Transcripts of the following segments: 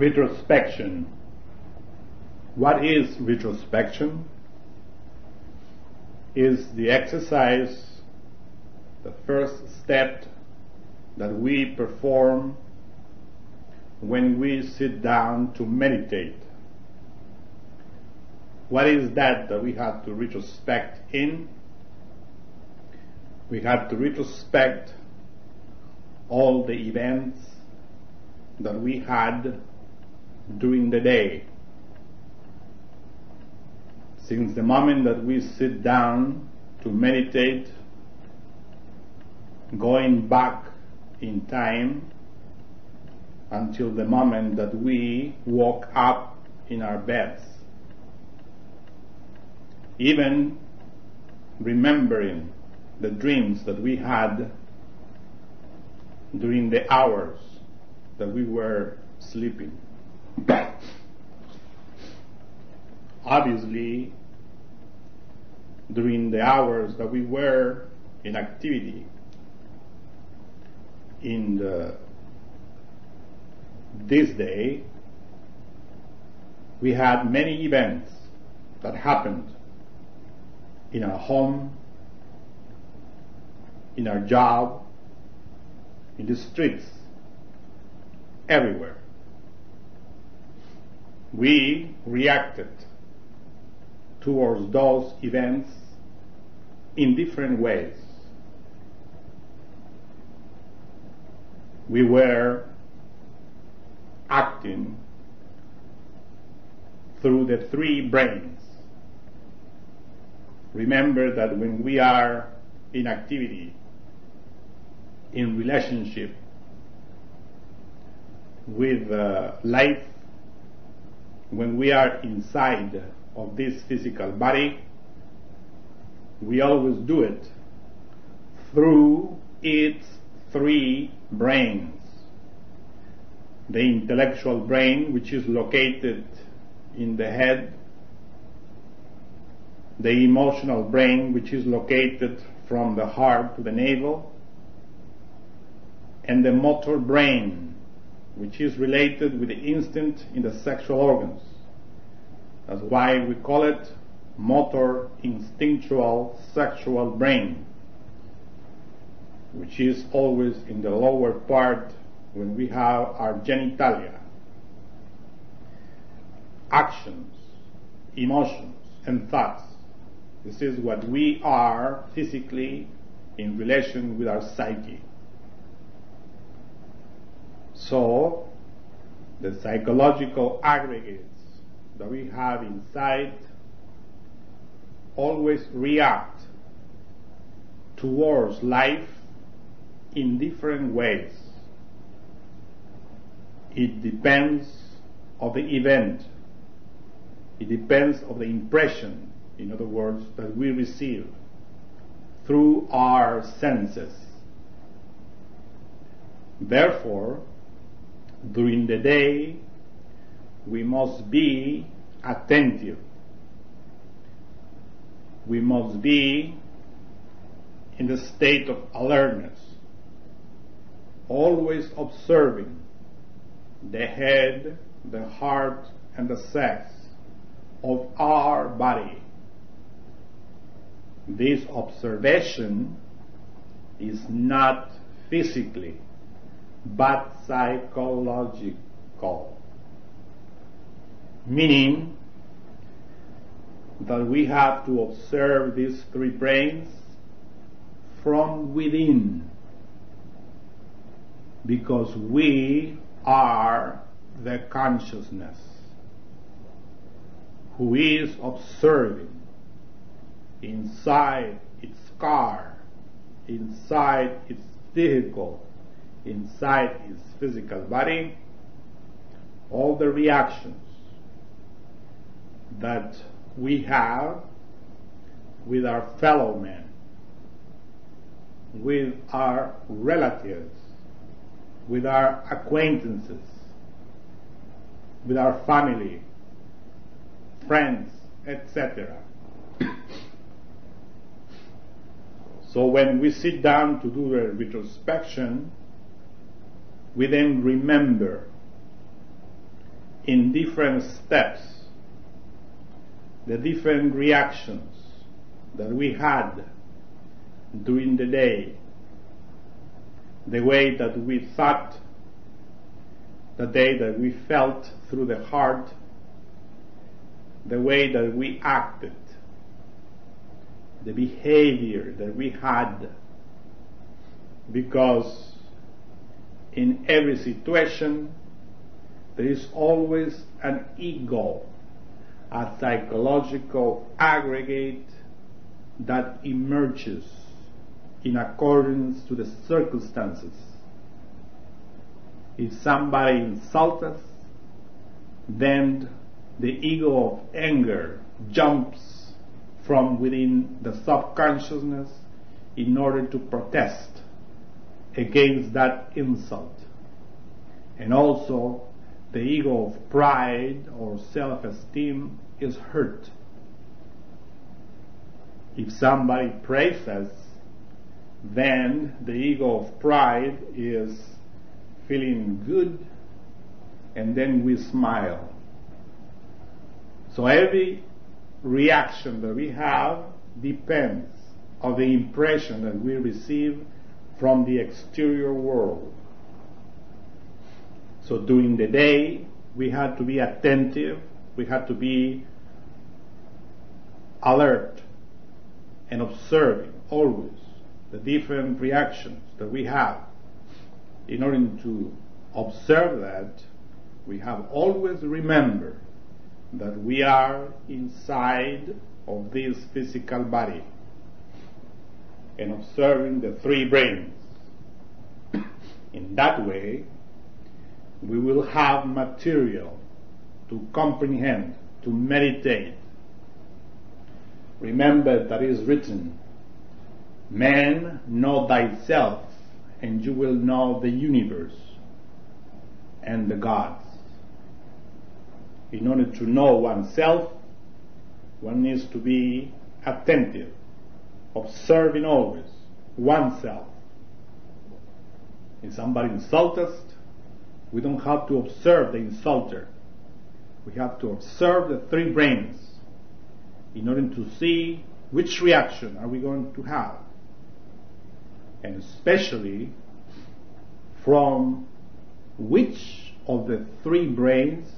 Retrospection. What is retrospection? Is the exercise the first step that we perform when we sit down to meditate. What is that that we have to retrospect in? We have to retrospect all the events that we had during the day. Since the moment that we sit down to meditate, going back in time until the moment that we woke up in our beds. Even remembering the dreams that we had during the hours that we were sleeping. Obviously, during the hours that we were in activity, in the, this day, we had many events that happened in our home, in our job, in the streets, everywhere. We reacted towards those events in different ways. we were acting through the three brains. Remember that when we are in activity, in relationship with uh, life, when we are inside of this physical body, we always do it through its three brains. The intellectual brain, which is located in the head, the emotional brain, which is located from the heart to the navel, and the motor brain, which is related with the instinct in the sexual organs. That's why we call it motor instinctual sexual brain which is always in the lower part when we have our genitalia. Actions, emotions, and thoughts. This is what we are physically in relation with our psyche. So, the psychological aggregates that we have inside always react towards life in different ways. It depends of the event. It depends of the impression, in other words, that we receive through our senses. Therefore, during the day, we must be attentive. we must be in the state of alertness, always observing the head, the heart, and the sex of our body. This observation is not physically, but psychological. Meaning that we have to observe these three brains from within because we are the consciousness who is observing inside its car, inside its vehicle, inside his physical body, all the reactions that we have with our fellow men, with our relatives, with our acquaintances, with our family, friends, etc. so when we sit down to do the retrospection, we then remember in different steps the different reactions that we had during the day, the way that we thought, the day that we felt through the heart, the way that we acted, the behavior that we had, because in every situation there is always an ego a psychological aggregate that emerges in accordance to the circumstances. If somebody insults us, then the ego of anger jumps from within the subconsciousness in order to protest against that insult. And also the ego of pride or self-esteem is hurt. If somebody praises, then the ego of pride is feeling good and then we smile. So every reaction that we have depends on the impression that we receive from the exterior world. So during the day, we had to be attentive, we had to be alert and observing always the different reactions that we have. In order to observe that, we have always remember that we are inside of this physical body and observing the three brains. In that way, we will have material to comprehend, to meditate. Remember that is written, Man, know thyself, and you will know the universe and the gods. In order to know oneself, one needs to be attentive, observing always oneself. If somebody insults us, we don't have to observe the insulter. We have to observe the three brains in order to see which reaction are we going to have. And especially from which of the three brains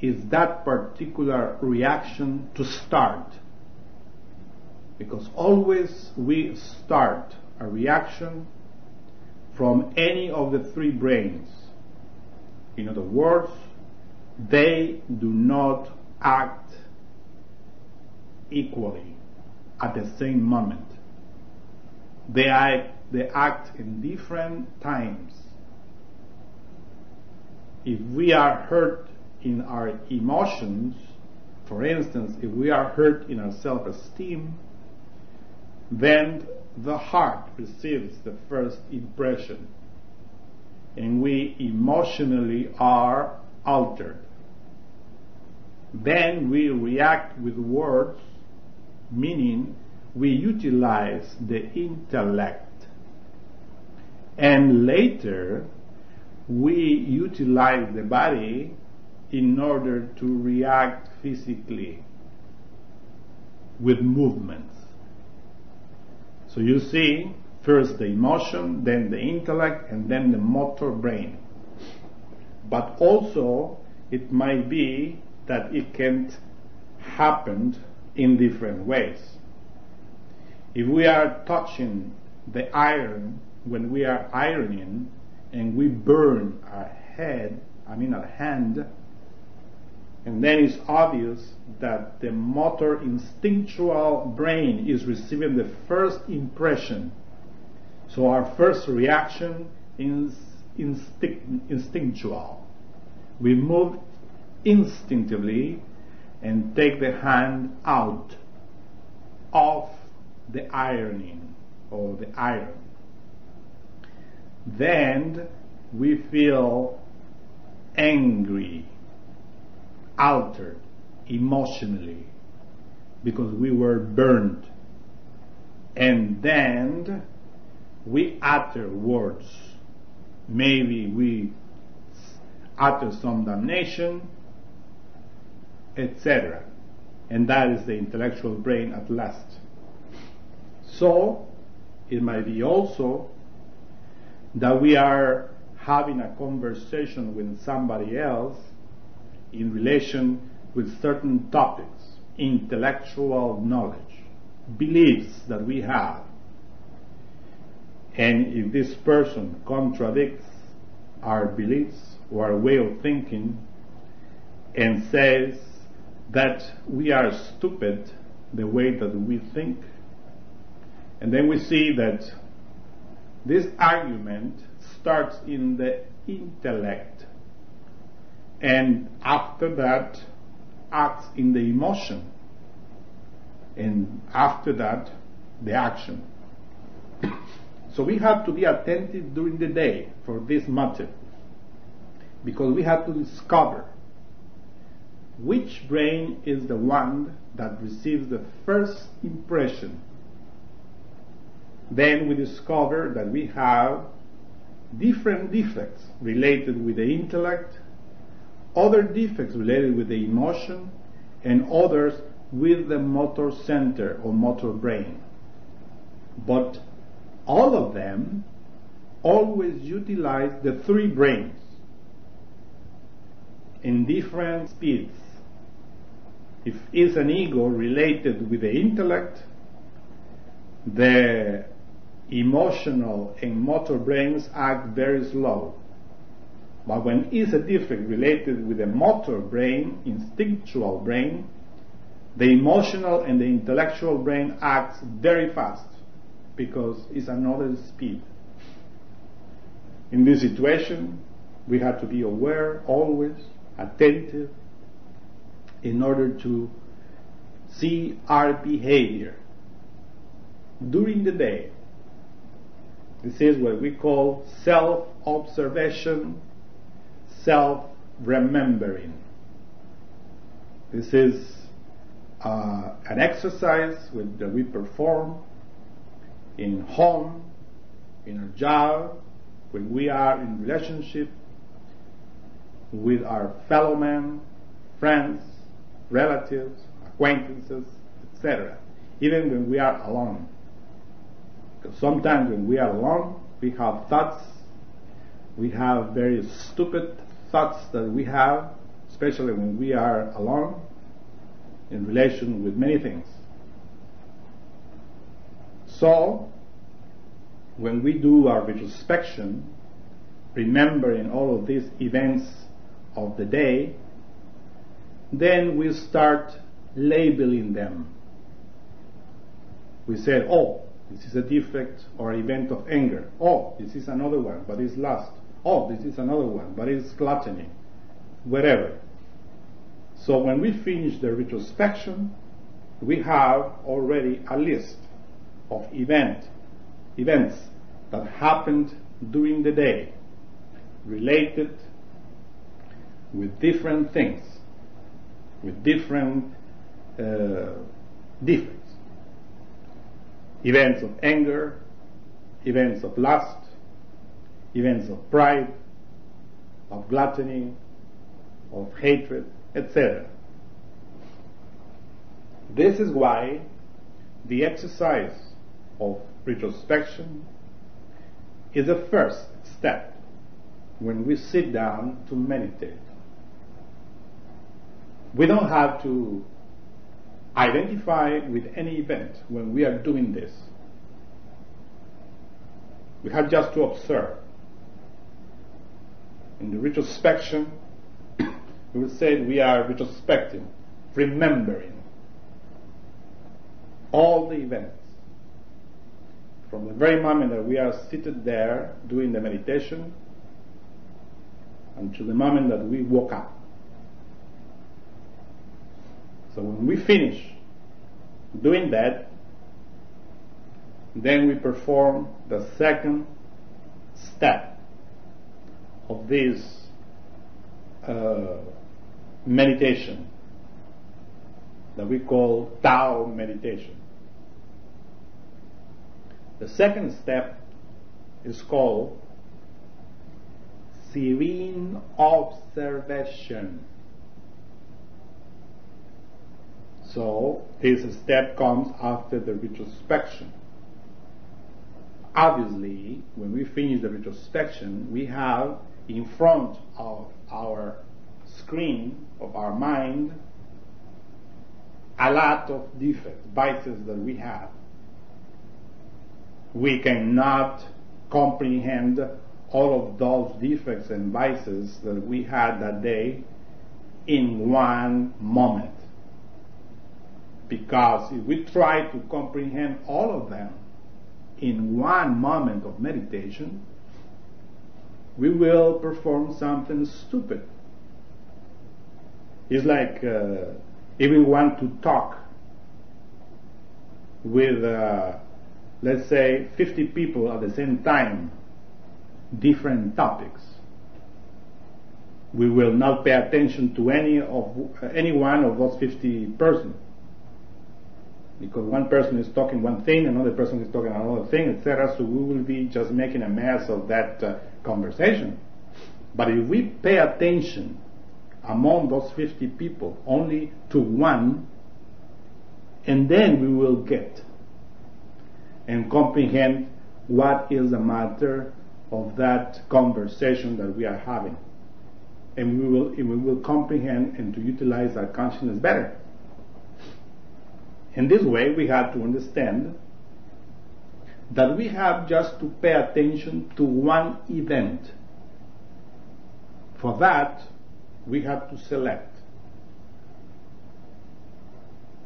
is that particular reaction to start. Because always we start a reaction from any of the three brains. In other words, they do not act equally at the same moment. They act, they act in different times. If we are hurt in our emotions, for instance, if we are hurt in our self-esteem, then the heart receives the first impression and we emotionally are altered. Then we react with words meaning we utilize the intellect. And later, we utilize the body in order to react physically with movements. So you see, first the emotion, then the intellect, and then the motor brain. But also, it might be that it can happen in different ways. If we are touching the iron when we are ironing and we burn our head, I mean our hand, and then it's obvious that the motor instinctual brain is receiving the first impression. So our first reaction is instinct, instinctual. We move instinctively and take the hand out of the ironing or the iron. Then we feel angry, altered emotionally because we were burned. And then we utter words. Maybe we utter some damnation, etc. And that is the intellectual brain at last. So, it might be also that we are having a conversation with somebody else in relation with certain topics, intellectual knowledge, beliefs that we have. And if this person contradicts our beliefs or our way of thinking and says that we are stupid the way that we think, and then we see that this argument starts in the intellect and after that acts in the emotion and after that the action. So we have to be attentive during the day for this matter because we have to discover which brain is the one that receives the first impression. Then we discover that we have different defects related with the intellect other defects related with the emotion, and others with the motor center or motor brain. But all of them always utilize the three brains in different speeds. If it's an ego related with the intellect, the emotional and motor brains act very slow. But when it's a defect related with the motor brain, instinctual brain, the emotional and the intellectual brain acts very fast because it's another speed. In this situation, we have to be aware, always attentive, in order to see our behavior during the day. This is what we call self observation self remembering. This is uh, an exercise with, that we perform in home, in our job, when we are in relationship with our fellow men, friends, relatives, acquaintances, etc. Even when we are alone. Because sometimes when we are alone, we have thoughts, we have very stupid thoughts that we have, especially when we are alone, in relation with many things. So, when we do our retrospection, remembering all of these events of the day, then we start labeling them. We say, oh, this is a defect or event of anger. Oh, this is another one, but it's lust oh, this is another one, but it's gluttony, whatever. So when we finish the retrospection, we have already a list of event, events that happened during the day related with different things, with different uh, defects. events of anger, events of lust, events of pride, of gluttony, of hatred, etc. This is why the exercise of retrospection is a first step when we sit down to meditate. We don't have to identify with any event when we are doing this. We have just to observe. In the retrospection, we will say we are retrospecting, remembering all the events. From the very moment that we are seated there doing the meditation until the moment that we woke up. So when we finish doing that, then we perform the second step of this uh, meditation that we call Tao meditation. The second step is called serene observation. So this step comes after the retrospection. Obviously, when we finish the retrospection, we have in front of our screen of our mind a lot of defects, vices that we have. We cannot comprehend all of those defects and vices that we had that day in one moment. Because if we try to comprehend all of them in one moment of meditation, we will perform something stupid. It's like uh, if we want to talk with, uh, let's say, 50 people at the same time, different topics. We will not pay attention to any of uh, any one of those 50 persons because one person is talking one thing, another person is talking another thing, etc. So we will be just making a mess of that uh, conversation. But if we pay attention among those 50 people only to one, and then we will get and comprehend what is the matter of that conversation that we are having. And we will, we will comprehend and to utilize our consciousness better. In this way, we have to understand that we have just to pay attention to one event. For that, we have to select.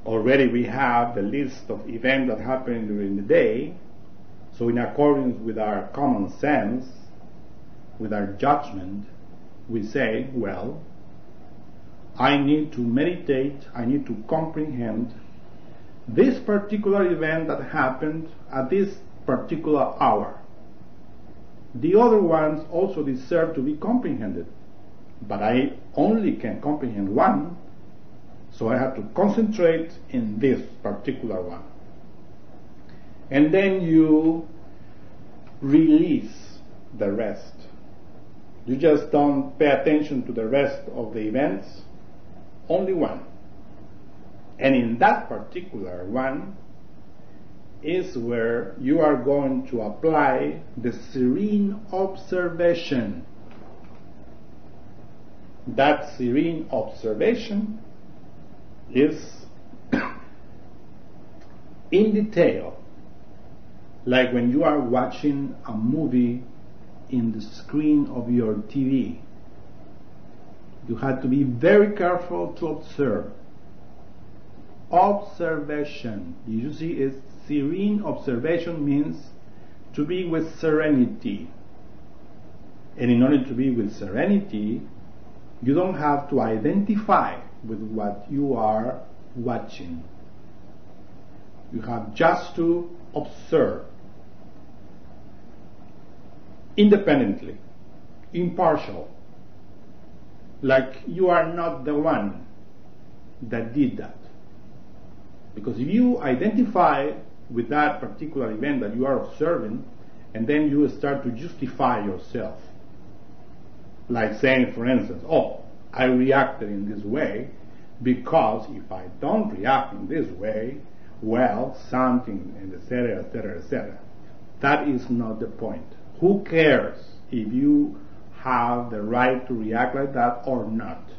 Already we have the list of events that happen during the day, so in accordance with our common sense, with our judgment, we say, well, I need to meditate, I need to comprehend this particular event that happened at this particular hour. The other ones also deserve to be comprehended, but I only can comprehend one, so I have to concentrate in this particular one. And then you release the rest. You just don't pay attention to the rest of the events, only one. And in that particular one is where you are going to apply the serene observation. That serene observation is in detail, like when you are watching a movie in the screen of your TV. You have to be very careful to observe observation. You see, is serene observation means to be with serenity. And in order to be with serenity, you don't have to identify with what you are watching. You have just to observe independently, impartial, like you are not the one that did that. Because if you identify with that particular event that you are observing, and then you start to justify yourself. Like saying, for instance, oh, I reacted in this way because if I don't react in this way, well, something, and etc., etc., etc. That is not the point. Who cares if you have the right to react like that or not?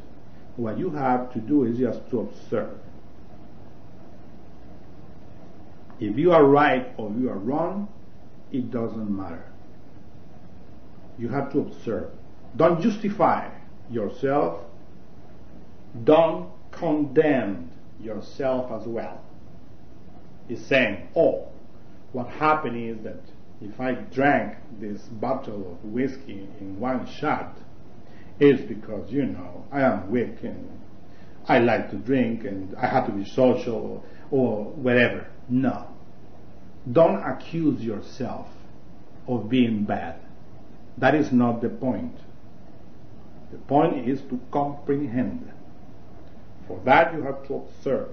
What you have to do is just to observe. If you are right or you are wrong, it doesn't matter. You have to observe. Don't justify yourself. Don't condemn yourself as well. He's saying, oh, what happened is that if I drank this bottle of whiskey in one shot, it's because, you know, I am weak and I like to drink and I have to be social or whatever. No. Don't accuse yourself of being bad. That is not the point. The point is to comprehend. For that you have to observe.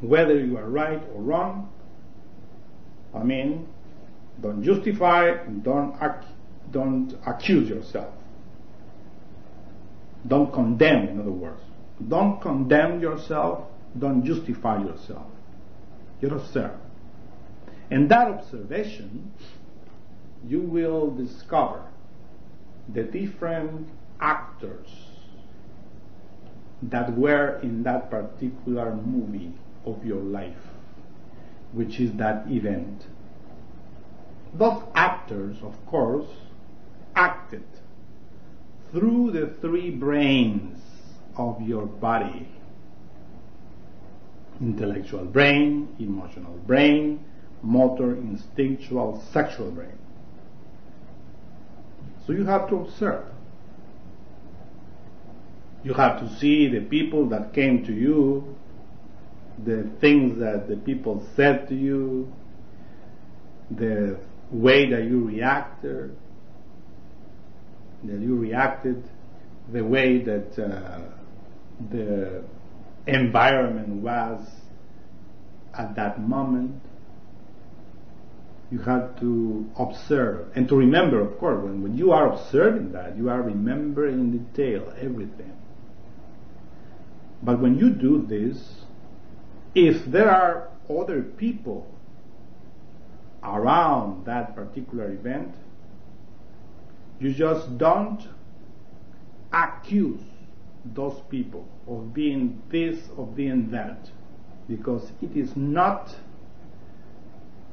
Whether you are right or wrong, I mean, don't justify, don't, ac- don't accuse yourself. Don't condemn, in other words. Don't condemn yourself, don't justify yourself. You observe. In that observation, you will discover the different actors that were in that particular movie of your life, which is that event. Those actors, of course, acted through the three brains of your body intellectual brain, emotional brain, motor, instinctual, sexual brain. So you have to observe. You have to see the people that came to you, the things that the people said to you, the way that you reacted, that you reacted, the way that uh, the environment was at that moment you have to observe and to remember, of course, when, when you are observing that, you are remembering in detail everything. But when you do this, if there are other people around that particular event, you just don't accuse those people of being this, of being that, because it is not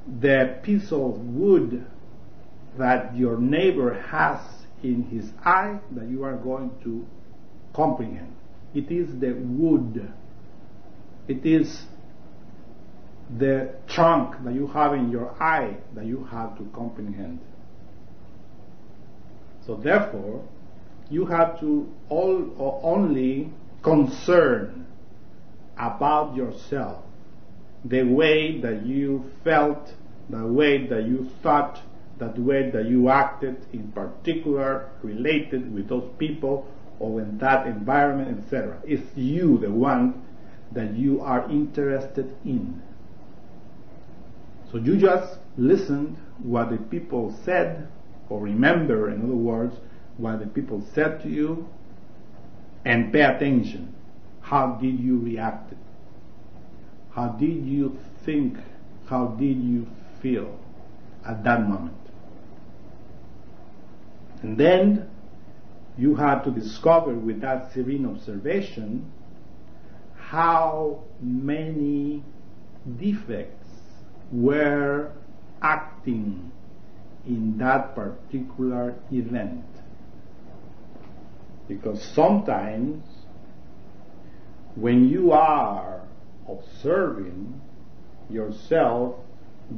the piece of wood that your neighbor has in his eye that you are going to comprehend. It is the wood. It is the trunk that you have in your eye that you have to comprehend. So therefore, you have to all, or only concern about yourself the way that you felt, the way that you thought, the way that you acted in particular related with those people or in that environment, etc. It's you, the one that you are interested in. So you just listened what the people said, or remember, in other words, what the people said to you, and pay attention. How did you react? How did you think? How did you feel at that moment? And then you have to discover with that serene observation how many defects were acting in that particular event. Because sometimes when you are observing yourself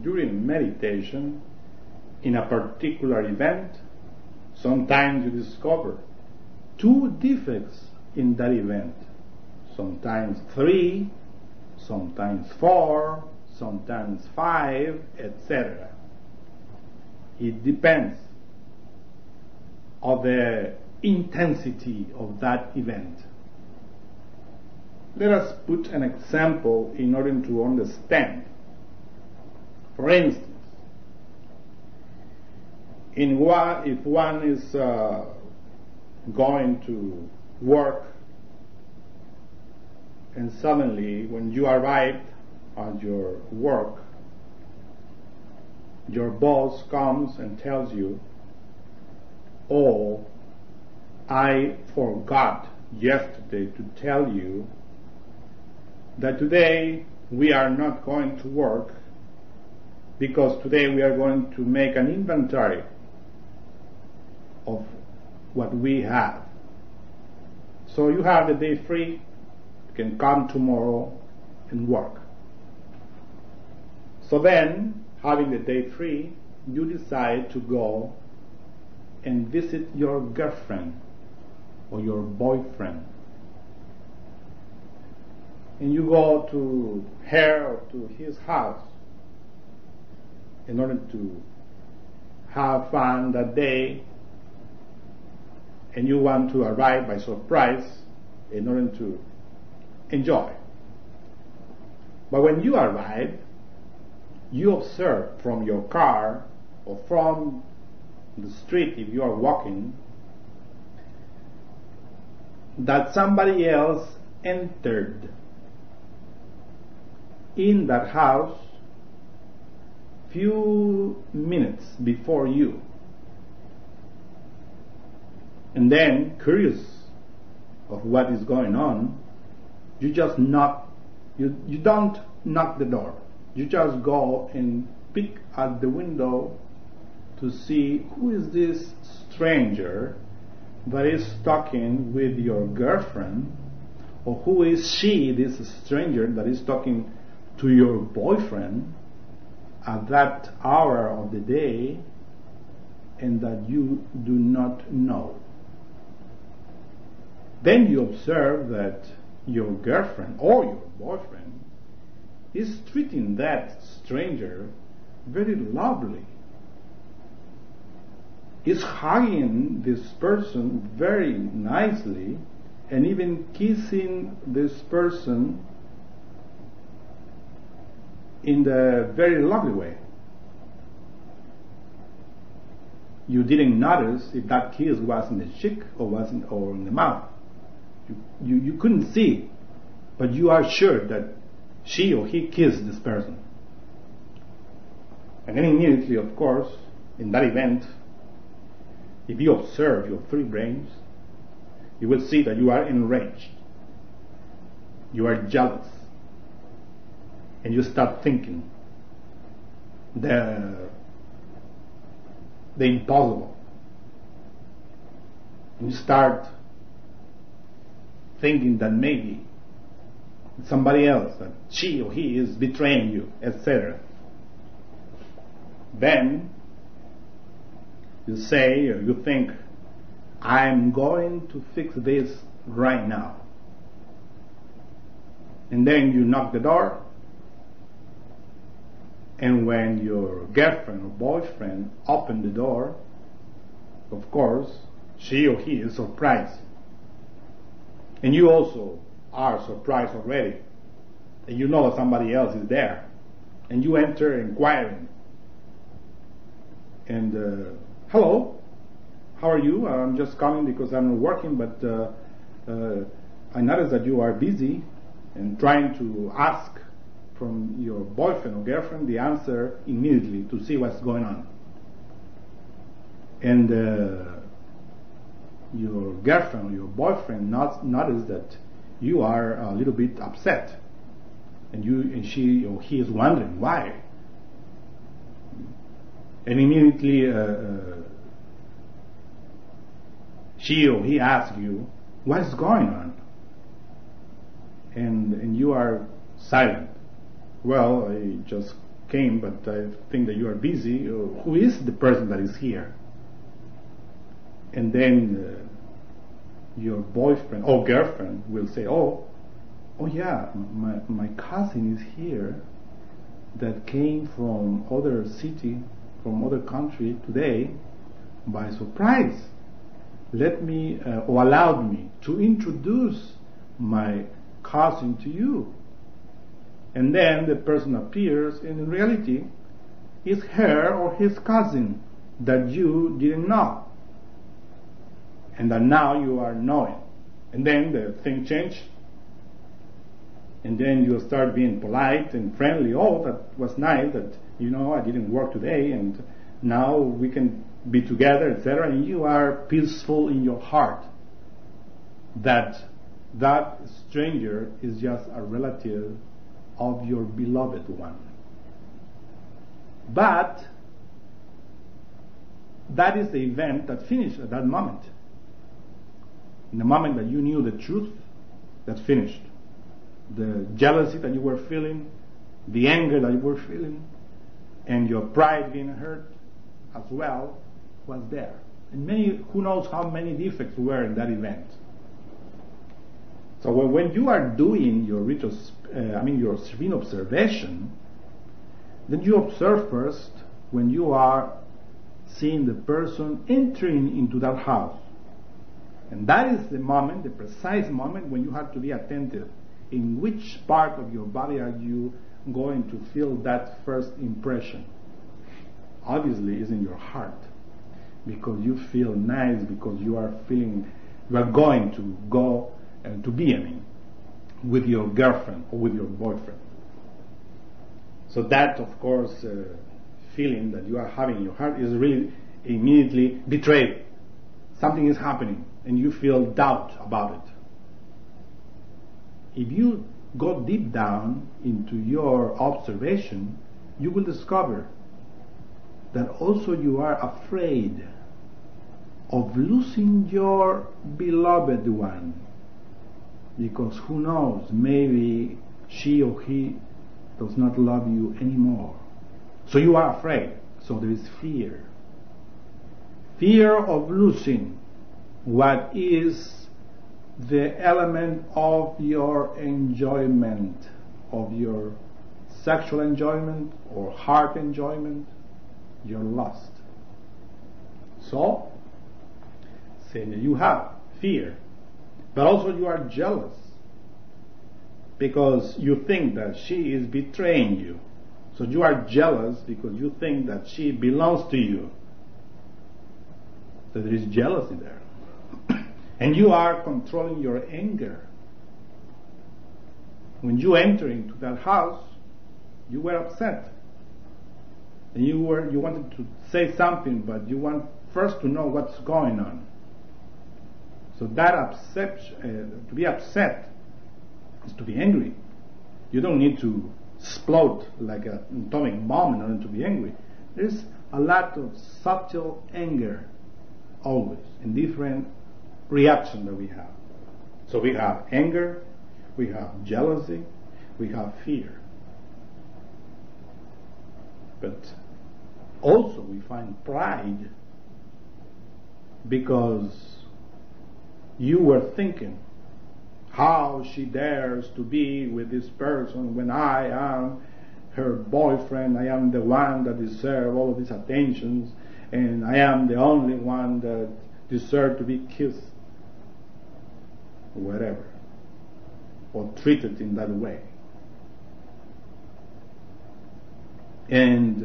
during meditation in a particular event, sometimes you discover two defects in that event, sometimes three, sometimes four, sometimes five, etc. It depends on the intensity of that event. Let us put an example in order to understand. For instance, in one, if one is uh, going to work and suddenly when you arrive at your work, your boss comes and tells you, oh, I forgot yesterday to tell you that today we are not going to work because today we are going to make an inventory of what we have. So you have the day free, you can come tomorrow and work. So then, having the day free, you decide to go and visit your girlfriend or your boyfriend. And you go to her or to his house in order to have fun that day and you want to arrive by surprise in order to enjoy. But when you arrive, you observe from your car or from the street if you are walking that somebody else entered in that house few minutes before you. And then curious of what is going on you just knock you, you don't knock the door. You just go and peek at the window to see who is this stranger that is talking with your girlfriend, or who is she, this stranger that is talking to your boyfriend at that hour of the day and that you do not know. Then you observe that your girlfriend or your boyfriend is treating that stranger very lovely is hugging this person very nicely and even kissing this person in the very lovely way. You didn't notice if that kiss was in the cheek or was in, or in the mouth. You, you, you couldn't see, but you are sure that she or he kissed this person. And then immediately, of course, in that event, if you observe your three brains, you will see that you are enraged. You are jealous. And you start thinking the, the impossible. You start thinking that maybe somebody else, that she or he is betraying you, etc. Then you say or you think, I'm going to fix this right now. And then you knock the door, and when your girlfriend or boyfriend open the door, of course, she or he is surprised. And you also are surprised already. And you know that somebody else is there. And you enter inquiring. And uh, hello, how are you? I'm just coming because I'm working, but uh, uh, I notice that you are busy and trying to ask from your boyfriend or girlfriend the answer immediately to see what's going on. And uh, your girlfriend or your boyfriend not, that you are a little bit upset, and you and she or he is wondering why and immediately uh, uh, she or he asks you, what is going on? And, and you are silent. Well, I just came, but I think that you are busy. Uh, who is the person that is here? And then uh, your boyfriend or girlfriend will say, oh, oh yeah, my, my cousin is here that came from other city from other country today by surprise. Let me, uh, or allowed me to introduce my cousin to you. And then the person appears, and in reality, is her or his cousin that you didn't know. And that now you are knowing. And then the thing changed. And then you start being polite and friendly. Oh, that was nice that, you know, I didn't work today and now we can be together, etc. And you are peaceful in your heart that that stranger is just a relative of your beloved one. But that is the event that finished at that moment. In the moment that you knew the truth, that finished. The jealousy that you were feeling, the anger that you were feeling, and your pride being hurt as well was there. And many, who knows how many defects were in that event. So when you are doing your retros, uh, I mean your serene observation, then you observe first when you are seeing the person entering into that house. And that is the moment, the precise moment when you have to be attentive. In which part of your body are you going to feel that first impression? Obviously, is in your heart. Because you feel nice, because you are feeling, you are going to go and to be, I mean, with your girlfriend or with your boyfriend. So that, of course, uh, feeling that you are having in your heart is really immediately betrayed. Something is happening and you feel doubt about it. If you go deep down into your observation, you will discover that also you are afraid of losing your beloved one. Because who knows, maybe she or he does not love you anymore. So you are afraid. So there is fear. Fear of losing what is the element of your enjoyment, of your sexual enjoyment or heart enjoyment, you're lost. So, say you have fear, but also you are jealous because you think that she is betraying you. So you are jealous because you think that she belongs to you. So there is jealousy there. and you are controlling your anger. When you enter into that house, you were upset. And you were you wanted to say something, but you want first to know what's going on. So that upset, uh, to be upset is to be angry. You don't need to explode like an atomic bomb in order to be angry. There's a lot of subtle anger always in different reactions that we have. So we have anger, we have jealousy, we have fear. But also we find pride because you were thinking how she dares to be with this person when I am her boyfriend, I am the one that deserves all of these attentions, and I am the only one that deserves to be kissed, whatever, or treated in that way. And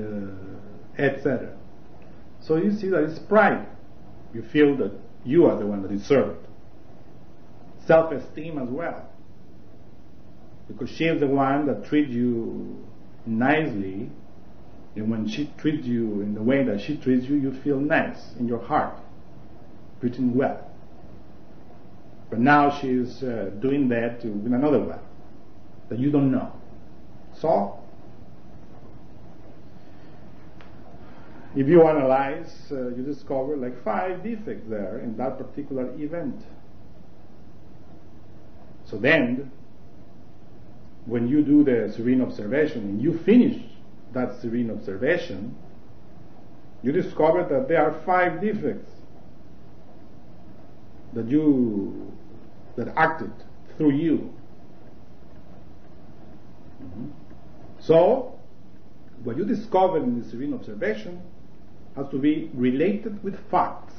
uh, etc. So you see that it's pride. You feel that you are the one that deserves self-esteem as well. Because she is the one that treats you nicely, and when she treats you in the way that she treats you, you feel nice in your heart, treating well. But now she is uh, doing that to, with another one that you don't know. So, if you analyze, uh, you discover like five defects there in that particular event. So then, when you do the serene observation and you finish that serene observation, you discover that there are five defects that you that acted through you. Mm-hmm. So, what you discover in the serene observation has to be related with facts,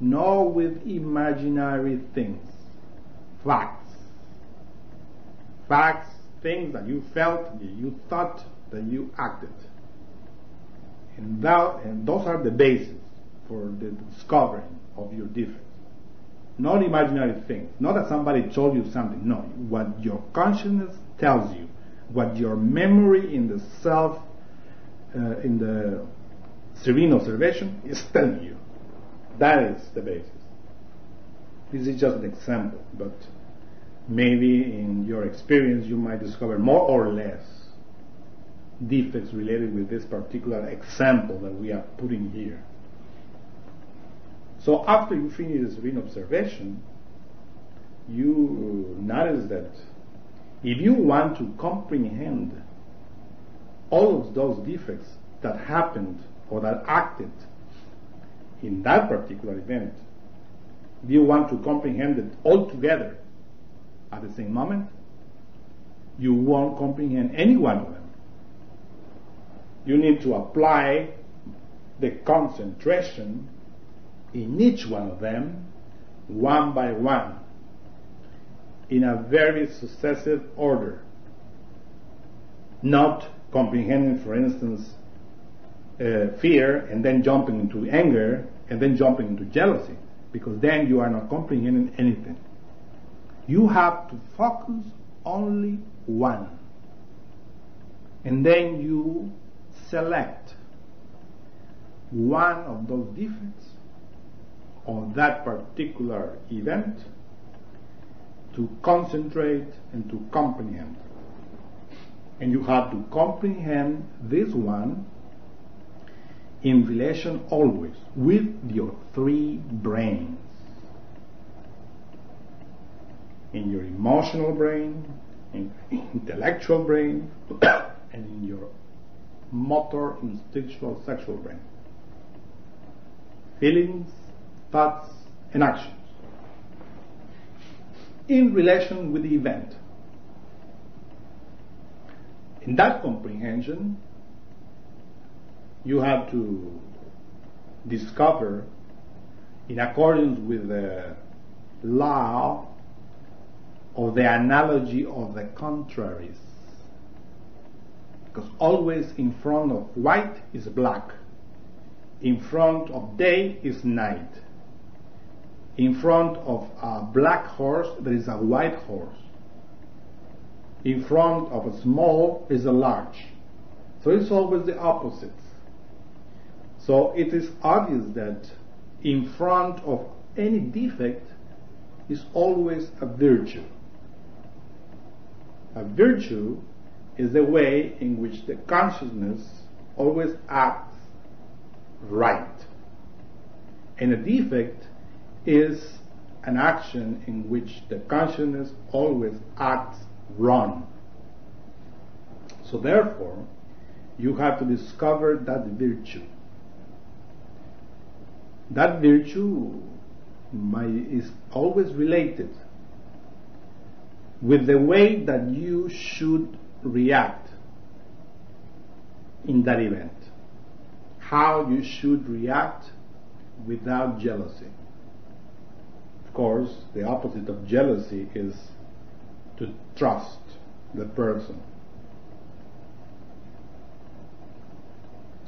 not with imaginary things facts. Facts, things that you felt, you thought, that you acted. And, that, and those are the basis for the discovering of your defects. Not imaginary things. Not that somebody told you something. No. What your consciousness tells you. What your memory in the self, uh, in the serene observation is telling you. That is the basis. This is just an example, but maybe in your experience you might discover more or less defects related with this particular example that we are putting here. So after you finish this serene observation, you notice that if you want to comprehend all of those defects that happened or that acted in that particular event, if you want to comprehend it all together at the same moment, you won't comprehend any one of them. You need to apply the concentration in each one of them, one by one, in a very successive order. Not comprehending, for instance, uh, fear and then jumping into anger and then jumping into jealousy, because then you are not comprehending anything. You have to focus only one. And then you select one of those defects or that particular event to concentrate and to comprehend. And you have to comprehend this one in relation always with your three brains. In your emotional brain, in intellectual brain, and in your motor, instinctual, sexual brain. Feelings, thoughts, and actions in relation with the event. In that comprehension, you have to discover, in accordance with the law of the analogy of the contraries, because always in front of white is black, in front of day is night in front of a black horse, there is a white horse. In front of a small is a large. So it's always the opposites. So it is obvious that in front of any defect is always a virtue. A virtue is the way in which the consciousness always acts right. And a defect is an action in which the consciousness always acts wrong. So therefore, you have to discover that virtue. That virtue is always related with the way that you should react in that event. How you should react without jealousy Of course, the opposite of jealousy is to trust the person.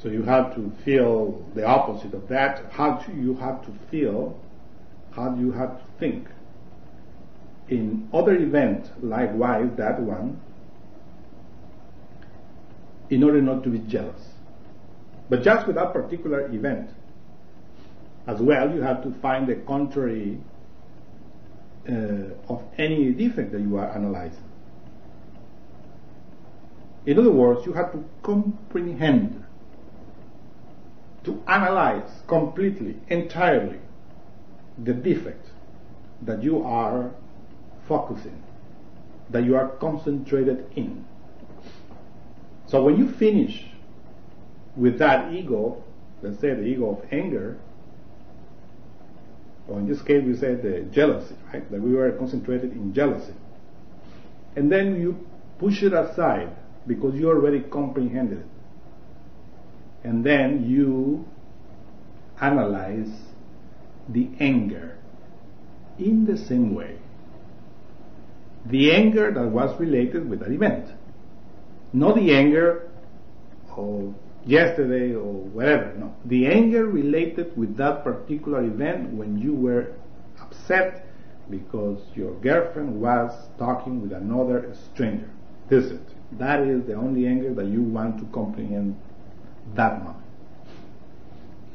So you have to feel the opposite of that. How do you have to feel? How do you have to think? In other events, likewise that one, in order not to be jealous. But just with that particular event, as well, you have to find the contrary uh, of any defect that you are analyzing. In other words, you have to comprehend, to analyze completely, entirely, the defect that you are focusing, that you are concentrated in. So when you finish with that ego, let's say the ego of anger, or in this case we said the jealousy, right? That we were concentrated in jealousy. And then you push it aside because you already comprehended it. And then you analyze the anger in the same way. The anger that was related with that event. Not the anger of yesterday or whatever. No. The anger related with that particular event when you were upset because your girlfriend was talking with another stranger. This is it. That is the only anger that you want to comprehend that moment.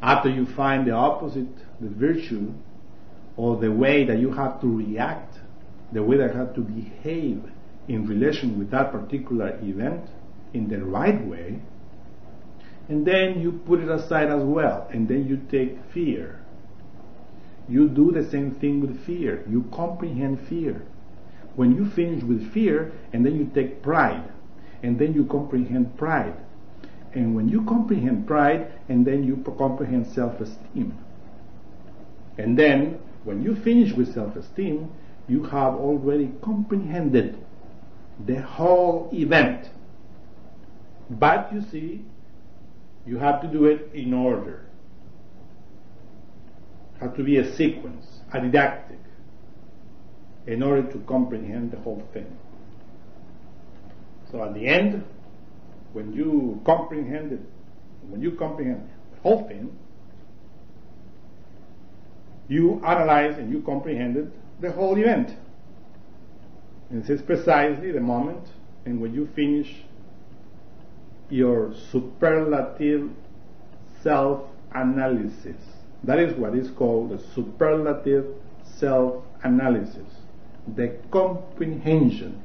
After you find the opposite, the virtue, or the way that you have to react, the way that you have to behave in relation with that particular event in the right way, and then you put it aside as well, and then you take fear. You do the same thing with fear. You comprehend fear. When you finish with fear, and then you take pride, and then you comprehend pride. And when you comprehend pride, and then you comprehend self esteem. And then, when you finish with self esteem, you have already comprehended the whole event. But you see, you have to do it in order. Have to be a sequence, a didactic, in order to comprehend the whole thing. So at the end, when you comprehend it, when you comprehend the whole thing, you analyze and you comprehended the whole event. And this is precisely the moment in when you finish your superlative self analysis. That is what is called the superlative self analysis, the comprehension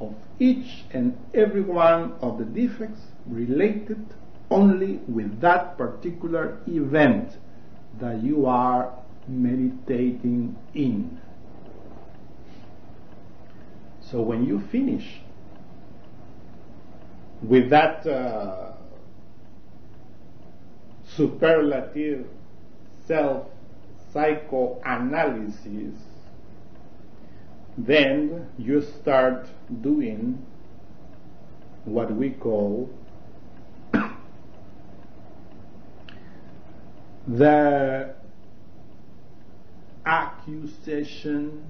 of each and every one of the defects related only with that particular event that you are meditating in. So when you finish with that uh, superlative self psychoanalysis, then you start doing what we call the accusation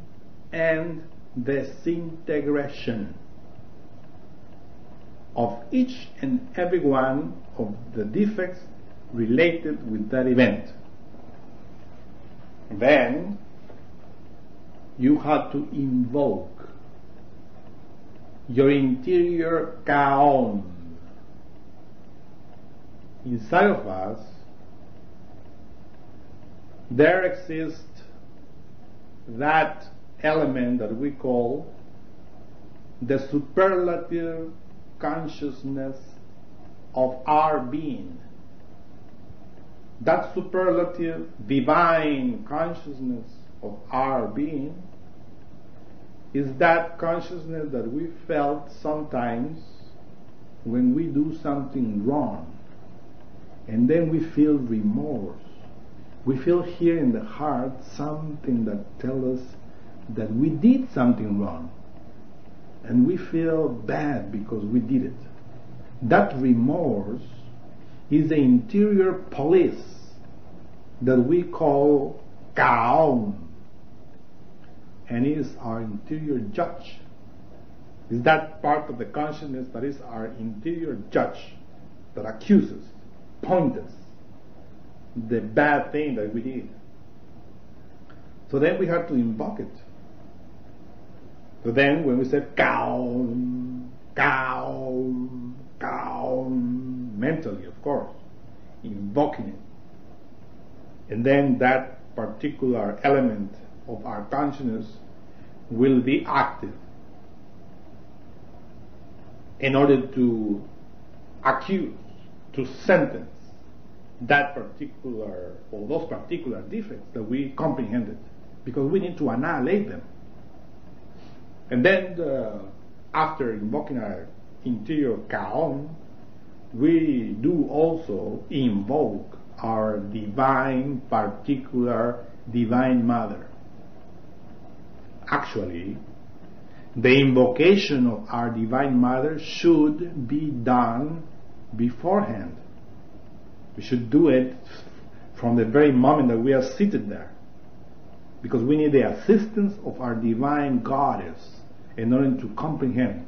and disintegration of each and every one of the defects related with that event. Then you have to invoke your interior Kaom. Inside of us, there exists that element that we call the superlative consciousness of our being. That superlative divine consciousness of our being is that consciousness that we felt sometimes when we do something wrong and then we feel remorse. We feel here in the heart something that tells us that we did something wrong and we feel bad because we did it. That remorse is the interior police that we call Kaom and is our interior judge. Is that part of the consciousness that is our interior judge that accuses, points us the bad thing that we did. So then we have to invoke it. So then when we say cow, cow, cow, mentally of course, invoking it. And then that particular element of our consciousness will be active in order to accuse, to sentence that particular or those particular defects that we comprehended because we need to annihilate them. And then uh, after invoking our interior Kaom, we do also invoke our divine particular divine mother actually, the invocation of our Divine Mother should be done beforehand. We should do it from the very moment that we are seated there. Because we need the assistance of our Divine Goddess in order to comprehend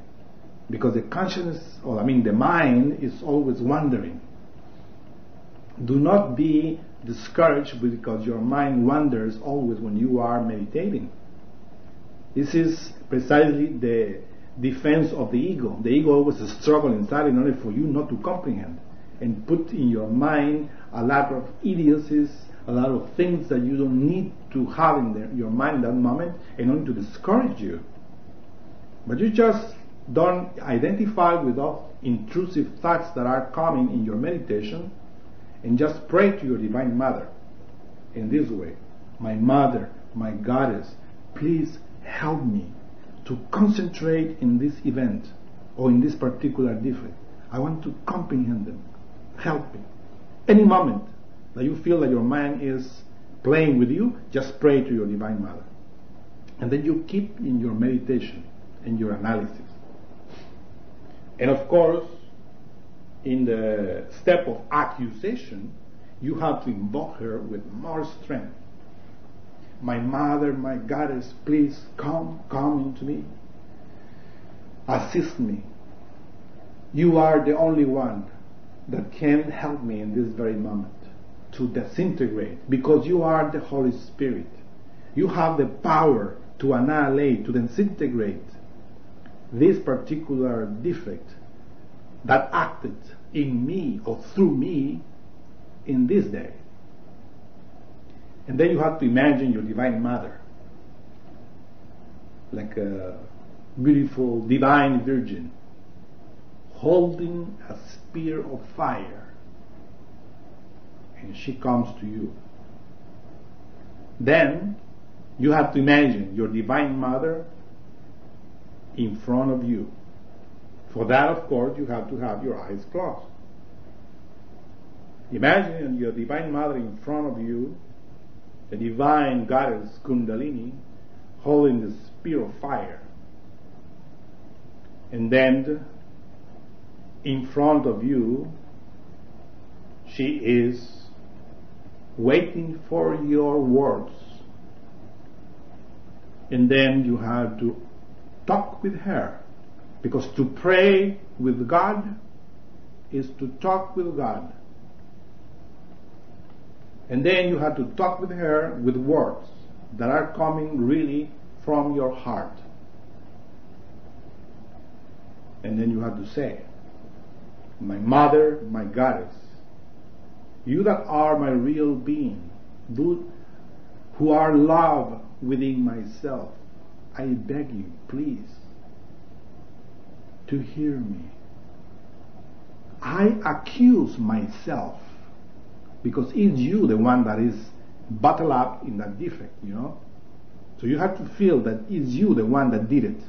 Because the consciousness, or I mean the mind, is always wandering. Do not be discouraged because your mind wanders always when you are meditating. This is precisely the defense of the ego. The ego always struggles inside in order for you not to comprehend and put in your mind a lot of idiocies, a lot of things that you don't need to have in the, your mind that moment in order to discourage you. But you just don't identify with those intrusive thoughts that are coming in your meditation and just pray to your Divine Mother in this way. My Mother, my Goddess, please help me to concentrate in this event or in this particular defect. I want to comprehend them. Help me. Any moment that you feel that your mind is playing with you, just pray to your Divine Mother. And then you keep in your meditation and your analysis. And of course, in the step of accusation, you have to invoke her with more strength. My mother, my goddess, please come, come into me. Assist me. You are the only one that can help me in this very moment to disintegrate because you are the Holy Spirit. You have the power to annihilate, to disintegrate this particular defect that acted in me or through me in this day. And then you have to imagine your Divine Mother, like a beautiful Divine Virgin, holding a spear of fire, and she comes to you. Then you have to imagine your Divine Mother in front of you for that, of course, you have to have your eyes closed. Imagine your Divine Mother in front of you, the Divine Goddess Kundalini, holding the spear of fire. And then, in front of you, she is waiting for your words. And then you have to talk with her because to pray with God is to talk with God. And then you have to talk with her with words that are coming really from your heart. And then you have to say, My mother, my goddess, you that are my real being, who are love within myself, I beg you, please, to hear me. I accuse myself because it's you the one that is bottled up in that defect, you know. So you have to feel that it's you the one that did it.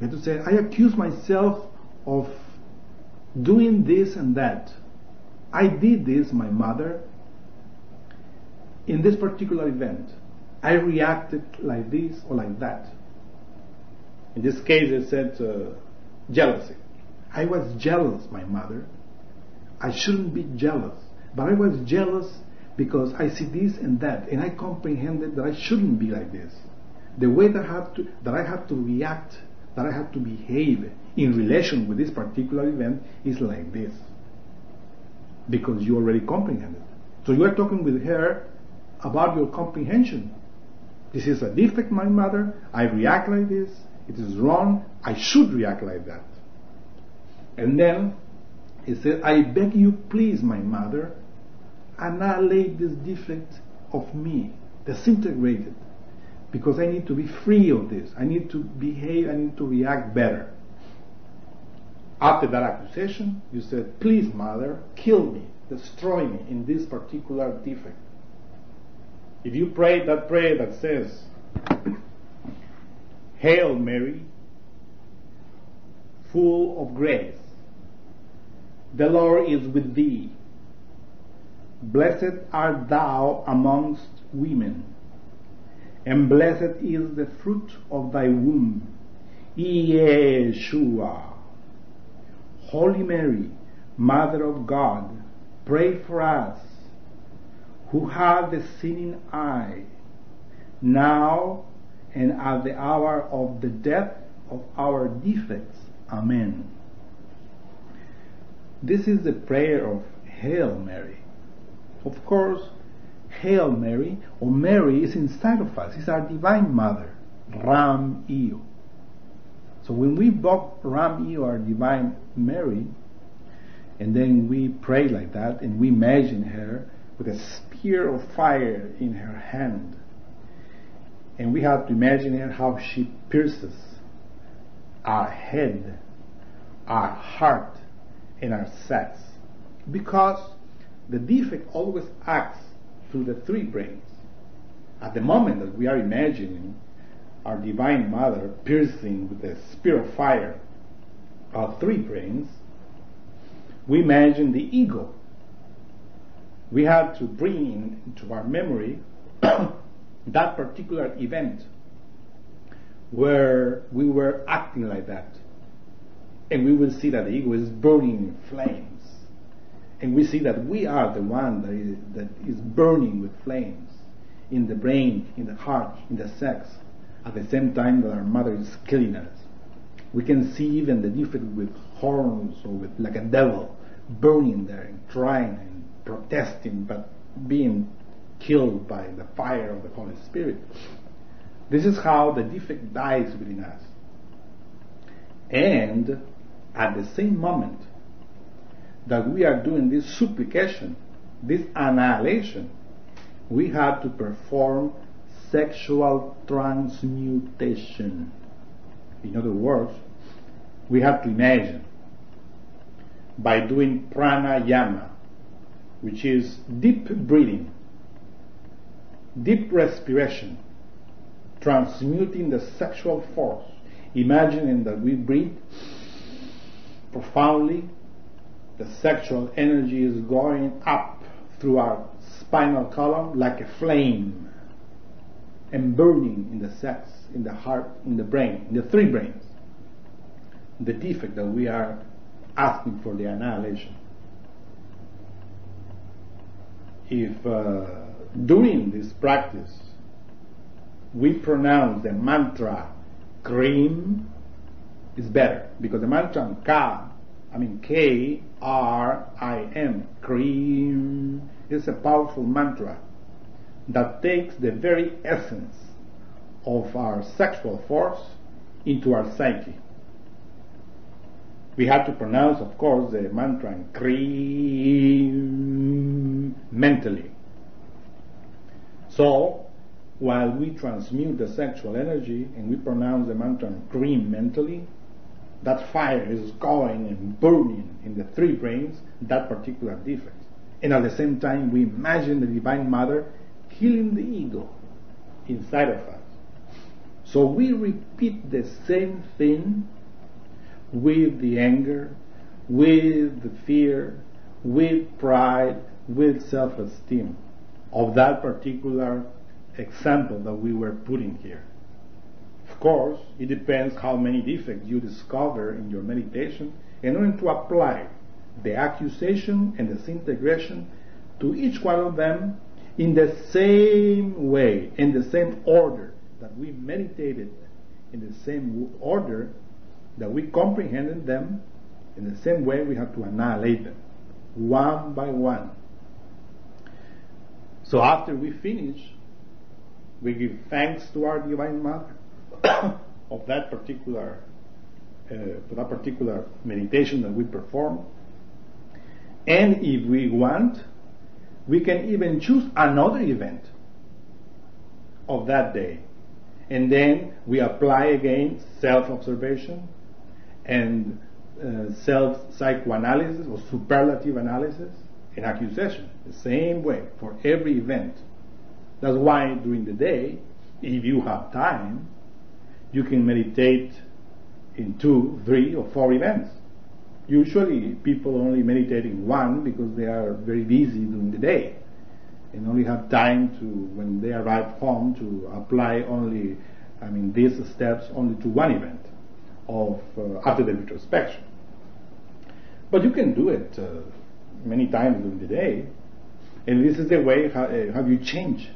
You have to say, I accuse myself of doing this and that. I did this, my mother, in this particular event. I reacted like this or like that. In this case, it said uh, jealousy. I was jealous, my mother. I shouldn't be jealous, but I was jealous because I see this and that, and I comprehended that I shouldn't be like this. The way that I have to that I have to react, that I have to behave in relation with this particular event is like this, because you already comprehended. So you are talking with her about your comprehension. This is a defect, my mother. I react like this. It is wrong. I should react like that. And then he said, I beg you, please, my mother, annihilate this defect of me, disintegrate it, because I need to be free of this. I need to behave, I need to react better. After that accusation, you said, please, mother, kill me, destroy me in this particular defect. If you pray that prayer that says, Hail Mary, full of grace. The Lord is with thee. Blessed art thou amongst women, and blessed is the fruit of thy womb, Yeshua. Holy Mary, Mother of God, pray for us who have the sinning eye, now and at the hour of the death of our defects. Amen. This is the prayer of Hail Mary. Of course, Hail Mary, or Mary, is inside of us. It's our Divine Mother, Ram Io. So when we invoke Ram Io, our Divine Mary, and then we pray like that, and we imagine her with a spear of fire in her hand, and we have to imagine her how she pierces our head, our heart, and our sex. Because the defect always acts through the three brains. At the moment that we are imagining our Divine Mother piercing with a spear of fire our three brains, we imagine the ego. We have to bring into our memory that particular event where we were acting like that. And we will see that the ego is burning in flames. And we see that we are the one that is, that is burning with flames in the brain, in the heart, in the sex, at the same time that our mother is killing us. We can see even the defect with horns or with like a devil burning there and trying and protesting but being killed by the fire of the Holy Spirit. This is how the defect dies within us. And at the same moment that we are doing this supplication, this annihilation, we have to perform sexual transmutation. In other words, we have to imagine by doing pranayama, which is deep breathing, deep respiration, transmuting the sexual force, imagining that we breathe profoundly, the sexual energy is going up through our spinal column like a flame and burning in the sex, in the heart, in the brain, in the three brains. The defect that we are asking for the annihilation. If uh, during this practice we pronounce the mantra Krim, is better because the mantra Ka, I mean K R I M, Krim, is a powerful mantra that takes the very essence of our sexual force into our psyche. We have to pronounce, of course, the mantra Krim mentally. So, while we transmute the sexual energy and we pronounce the mantra Krim mentally, that fire is going and burning in the three brains that particular defect. And at the same time, we imagine the Divine Mother killing the ego inside of us. So we repeat the same thing with the anger, with the fear, with pride, with self esteem of that particular example that we were putting here. Of course, it depends how many defects you discover in your meditation in order to apply the accusation and the disintegration to each one of them in the same way, in the same order that we meditated, in the same order that we comprehended them, in the same way we have to annihilate them, one by one. So after we finish, we give thanks to our Divine Mother of that particular uh, for that particular meditation that we perform. And if we want, we can even choose another event of that day. And then we apply again self-observation and uh, self-psychoanalysis or superlative analysis and accusation. The same way for every event. That's why during the day, if you have time, you can meditate in two, three, or four events. Usually people only meditate in one because they are very busy during the day and only have time to, when they arrive home, to apply only, I mean, these steps only to one event of uh, after the retrospection. But you can do it uh, many times during the day, and this is the way how, uh, how you change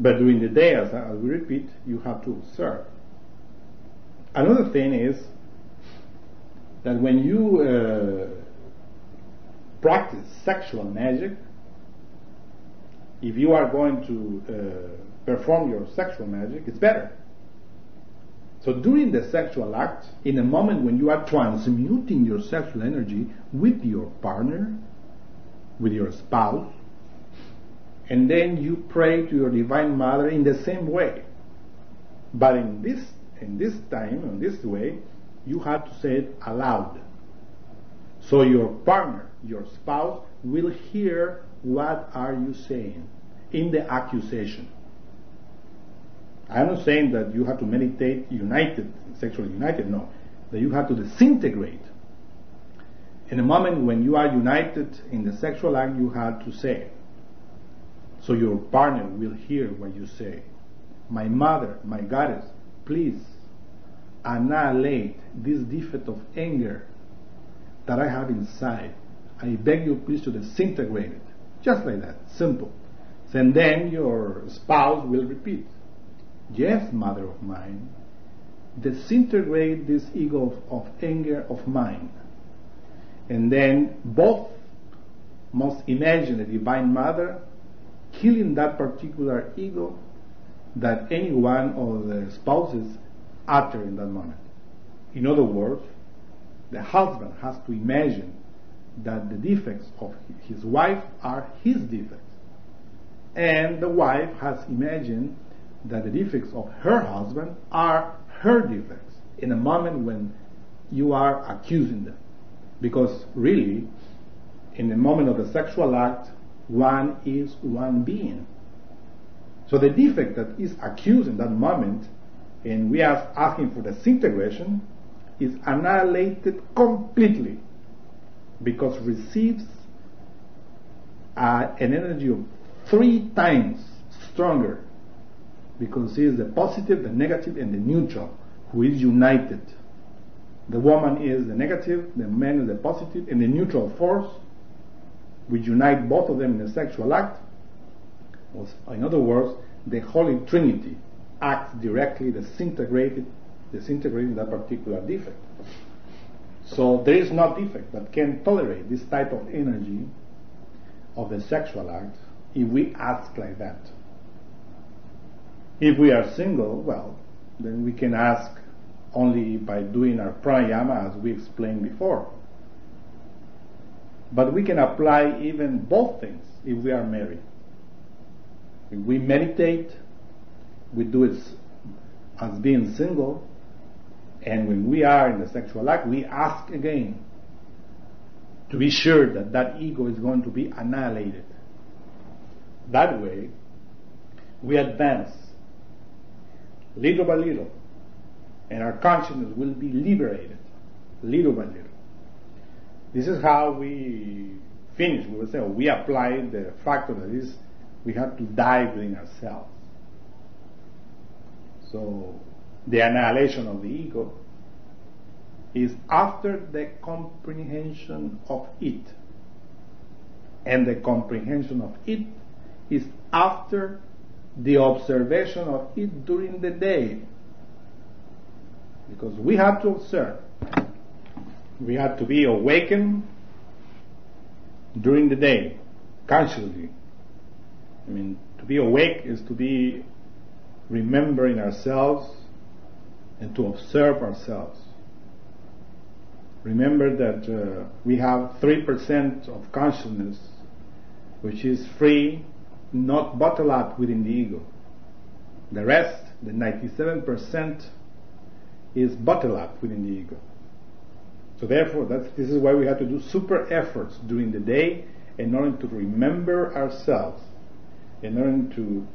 but during the day, as, as we repeat, you have to observe. another thing is that when you uh, practice sexual magic, if you are going to uh, perform your sexual magic, it's better. So during the sexual act, in a moment when you are transmuting your sexual energy with your partner, with your spouse, and then you pray to your divine mother in the same way. But in this in this time, in this way, you have to say it aloud. So your partner, your spouse, will hear what are you saying in the accusation. I'm not saying that you have to meditate united, sexually united, no. That you have to disintegrate. In a moment when you are united in the sexual act, you have to say. So your partner will hear what you say. My mother, my goddess, please annihilate this defect of anger that I have inside. I beg you please to disintegrate it. Just like that. Simple. And then your spouse will repeat. Yes, mother of mine, disintegrate this ego of, of anger of mine. And then both must imagine the Divine Mother killing that particular ego that any one of the spouses utter in that moment. In other words, the husband has to imagine that the defects of his wife are his defects. And the wife has imagined that the defects of her husband are her defects in a moment when you are accusing them. Because really, in the moment of the sexual act, one is one being. So the defect that is accused in that moment, and we are asking for disintegration, is annihilated completely because receives uh, an energy of three times stronger because he is the positive, the negative, and the neutral who is united. The woman is the negative, the man is the positive, and the neutral force. We unite both of them in a sexual act. In other words, the Holy Trinity acts directly disintegrated, disintegrating that particular defect. So there is no defect that can tolerate this type of energy of the sexual act if we ask like that. If we are single, well, then we can ask only by doing our pranayama as we explained before. But we can apply even both things if we are married. If we meditate, we do it as being single, and when we are in the sexual act, we ask again to be sure that that ego is going to be annihilated. That way, we advance little by little, and our consciousness will be liberated little by little. This is how we finish. We say, we apply the factor that is we have to die within ourselves. So the annihilation of the ego is after the comprehension of it. And the comprehension of it is after the observation of it during the day. Because we have to observe. We have to be awakened during the day, consciously. I mean, to be awake is to be remembering ourselves and to observe ourselves. Remember that uh, we have 3% of consciousness which is free not bottled up within the ego. The rest, the 97%, is bottled up within the ego. So therefore, this is why we have to do super efforts during the day in order to remember ourselves, in order to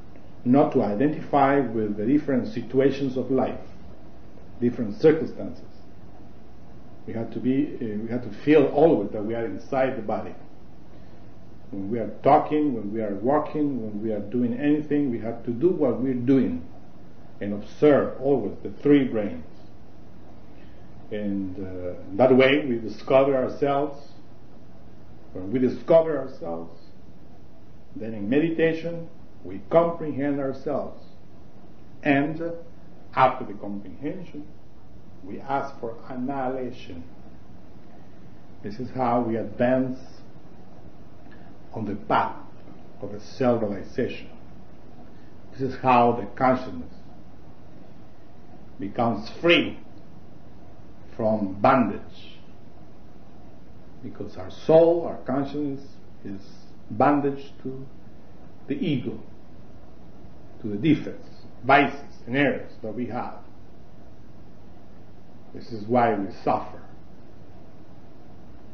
not to identify with the different situations of life, different circumstances. We have to be, uh, we have to feel always that we are inside the body when we are talking, when we are walking, when we are doing anything, we have to do what we're doing and observe always the three brains. And uh, that way we discover ourselves. When we discover ourselves, then in meditation we comprehend ourselves. And after the comprehension, We ask for annihilation. This is how we advance on the path of a self-realization. This is how the consciousness becomes free from bondage. Because our soul, our consciousness, is bondage to the ego, to the defects, vices, and errors that we have. This is why we suffer.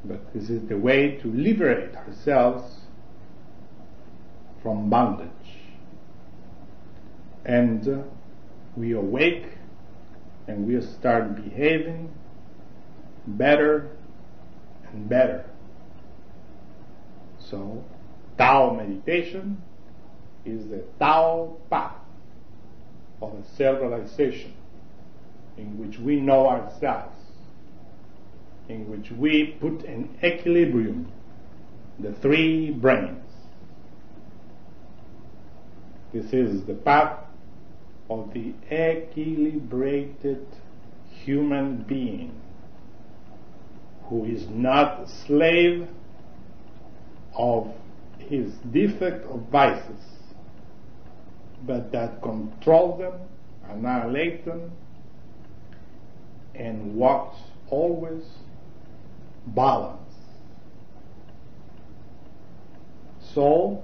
But this is the way to liberate ourselves from bondage. And uh, we awake and we start behaving better and better. So, Tao meditation is the Tao path of self-realization in which we know ourselves, in which we put in equilibrium the three brains. This is the path of the equilibrated human being who is not slave of his defect of vices, but that control them, annihilate them, and walks always balance. So,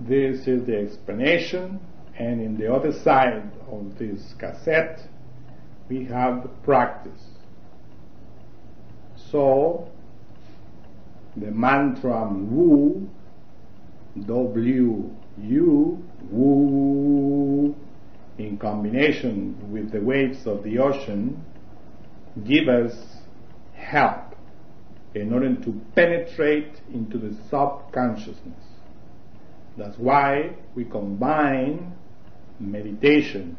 this is the explanation, and in the other side of this cassette, we have the practice. So, the mantra Wu, W U, Wu, in combination with the waves of the ocean, give us help in order to penetrate into the subconsciousness. That's why we combine meditation,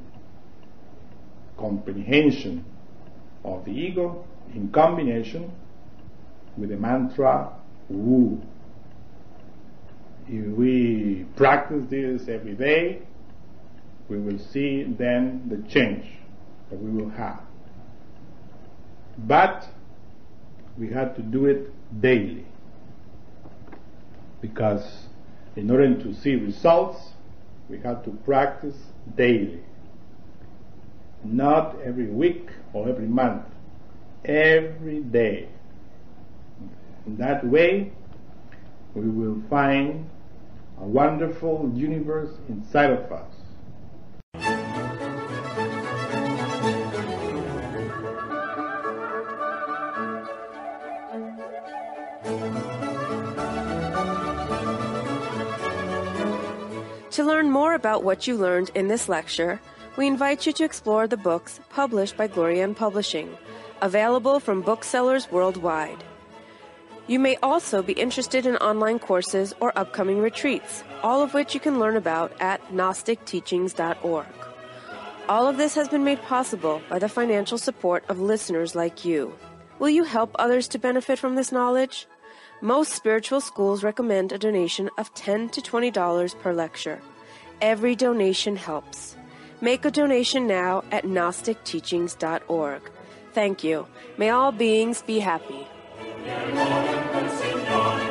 comprehension of the ego in combination with the mantra Wu. If we practice this every day, we will see then the change that we will have. But we have to do it daily. Because in order to see results, we have to practice daily. Not every week or every month. Every day. In that way, we will find a wonderful universe inside of us. To learn more about what you learned in this lecture, we invite you to explore the books published by Glorian Publishing, available from booksellers worldwide. You may also be interested in online courses or upcoming retreats, all of which you can learn about at GnosticTeachings.org. All of this has been made possible by the financial support of listeners like you. Will you help others to benefit from this knowledge? Most spiritual schools recommend a donation of 10 to $20 per lecture. Every donation helps. Make a donation now at GnosticTeachings.org. Thank you. May all beings be happy. Signore.